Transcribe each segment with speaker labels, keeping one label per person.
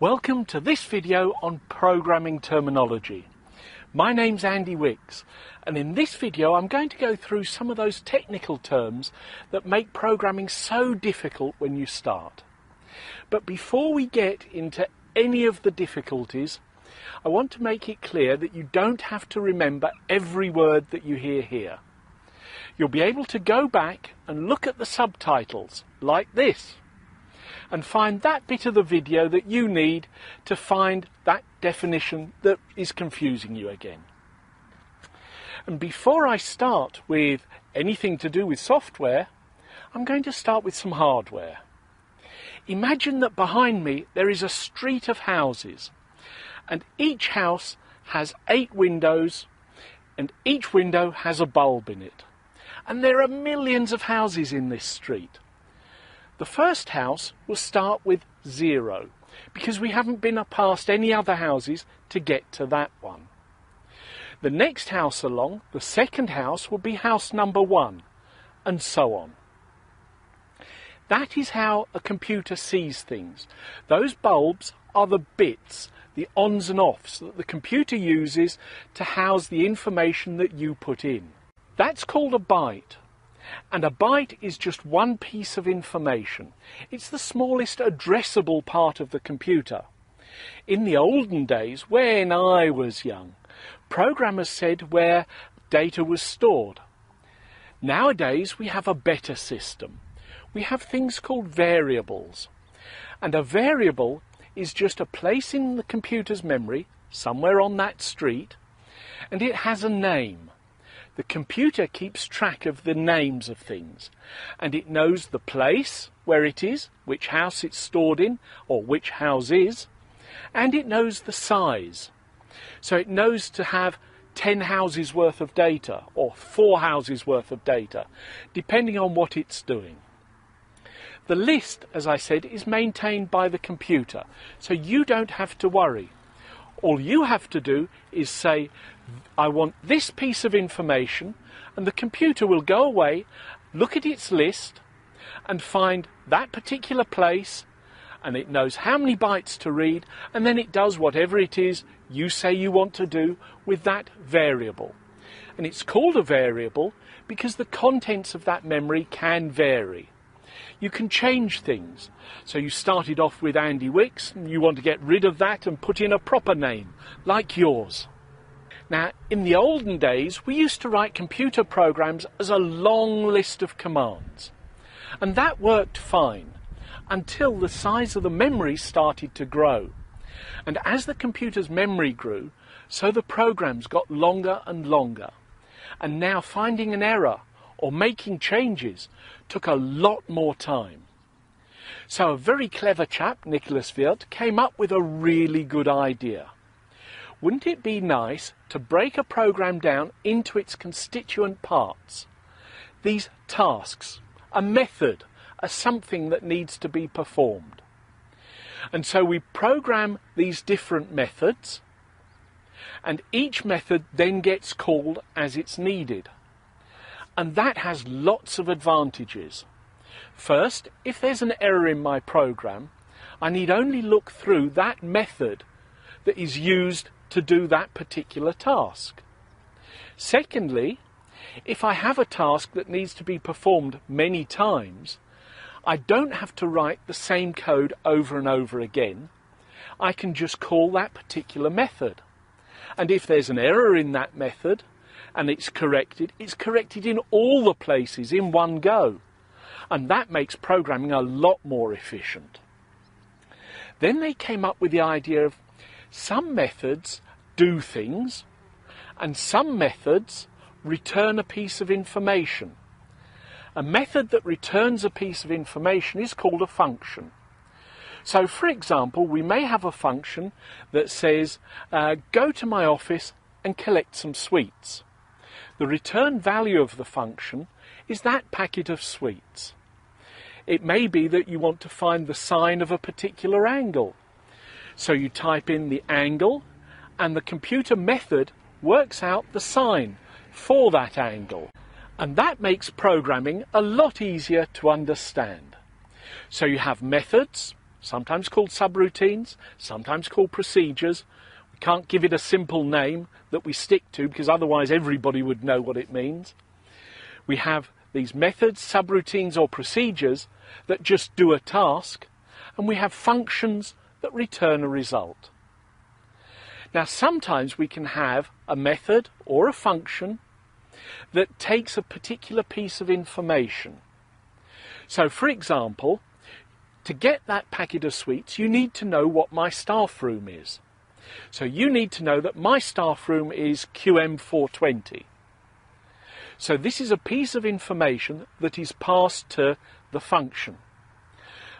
Speaker 1: Welcome to this video on programming terminology. My name's Andy Wicks and in this video I'm going to go through some of those technical terms that make programming so difficult when you start. But before we get into any of the difficulties, I want to make it clear that you don't have to remember every word that you hear here. You'll be able to go back and look at the subtitles like this and find that bit of the video that you need to find that definition that is confusing you again. And before I start with anything to do with software, I'm going to start with some hardware. Imagine that behind me there is a street of houses, and each house has eight windows, and each window has a bulb in it. And there are millions of houses in this street. The first house will start with zero because we haven't been past any other houses to get to that one. The next house along, the second house, will be house number one, and so on. That is how a computer sees things. Those bulbs are the bits, the ons and offs that the computer uses to house the information that you put in. That's called a byte. And a byte is just one piece of information. It's the smallest addressable part of the computer. In the olden days, when I was young, programmers said where data was stored. Nowadays, we have a better system. We have things called variables. And a variable is just a place in the computer's memory, somewhere on that street, and it has a name. The computer keeps track of the names of things and it knows the place where it is, which house it's stored in, or which house is, and it knows the size. So it knows to have 10 houses worth of data or 4 houses worth of data, depending on what it's doing. The list, as I said, is maintained by the computer, so you don't have to worry. All you have to do is say, I want this piece of information, and the computer will go away, look at its list, and find that particular place, and it knows how many bytes to read, and then it does whatever it is you say you want to do with that variable. And it's called a variable because the contents of that memory can vary you can change things. So you started off with Andy Wicks, and you want to get rid of that and put in a proper name, like yours. Now, in the olden days, we used to write computer programs as a long list of commands. And that worked fine until the size of the memory started to grow. And as the computer's memory grew, so the programs got longer and longer. And now finding an error or making changes took a lot more time. So a very clever chap, Nicholas Wirth, came up with a really good idea. Wouldn't it be nice to break a program down into its constituent parts? These tasks, a method, a something that needs to be performed. And so we program these different methods, and each method then gets called as it's needed. And that has lots of advantages. First, if there's an error in my program, I need only look through that method that is used to do that particular task. Secondly, if I have a task that needs to be performed many times, I don't have to write the same code over and over again. I can just call that particular method. And if there's an error in that method, and it's corrected, it's corrected in all the places in one go. And that makes programming a lot more efficient. Then they came up with the idea of some methods do things and some methods return a piece of information. A method that returns a piece of information is called a function. So, for example, we may have a function that says, uh, go to my office and collect some sweets. The return value of the function is that packet of sweets. It may be that you want to find the sine of a particular angle. So you type in the angle and the computer method works out the sine for that angle. And that makes programming a lot easier to understand. So you have methods sometimes called subroutines, sometimes called procedures. Can't give it a simple name that we stick to because otherwise everybody would know what it means. We have these methods, subroutines or procedures that just do a task and we have functions that return a result. Now sometimes we can have a method or a function that takes a particular piece of information. So for example, to get that packet of sweets you need to know what my staff room is. So you need to know that my staff room is QM420. So this is a piece of information that is passed to the function.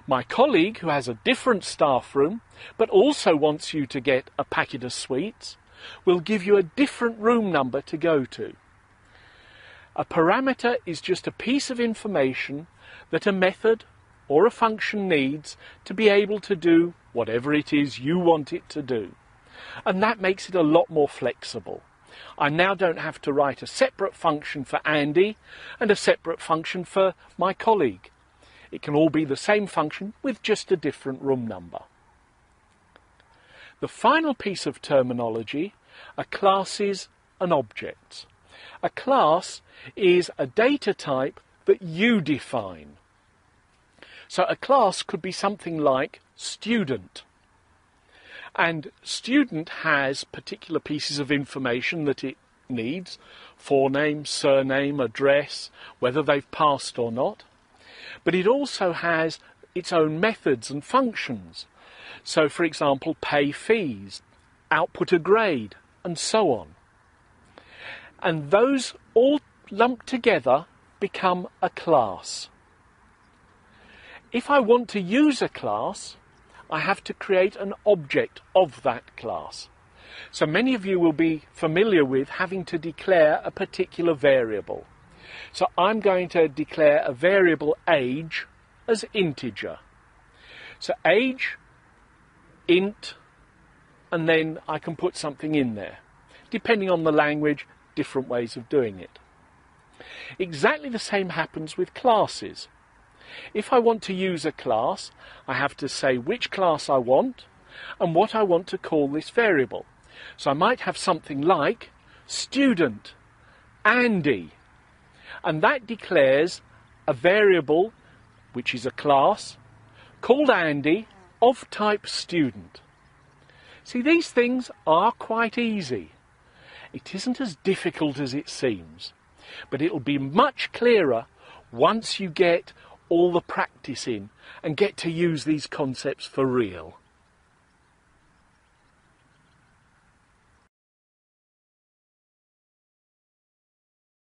Speaker 1: My colleague, who has a different staff room, but also wants you to get a packet of sweets, will give you a different room number to go to. A parameter is just a piece of information that a method or a function needs to be able to do whatever it is you want it to do. And that makes it a lot more flexible. I now don't have to write a separate function for Andy and a separate function for my colleague. It can all be the same function with just a different room number. The final piece of terminology are classes and objects. A class is a data type that you define. So a class could be something like student. And student has particular pieces of information that it needs, forename, surname, address, whether they've passed or not but it also has its own methods and functions. So, for example, pay fees, output a grade, and so on. And those all lumped together become a class. If I want to use a class, I have to create an object of that class. So many of you will be familiar with having to declare a particular variable. So I'm going to declare a variable age as integer. So age, int, and then I can put something in there. Depending on the language, different ways of doing it. Exactly the same happens with classes. If I want to use a class, I have to say which class I want and what I want to call this variable. So I might have something like student, Andy, and that declares a variable, which is a class, called Andy of type student. See, these things are quite easy. It isn't as difficult as it seems, but it'll be much clearer once you get all the practice in and get to use these concepts for real.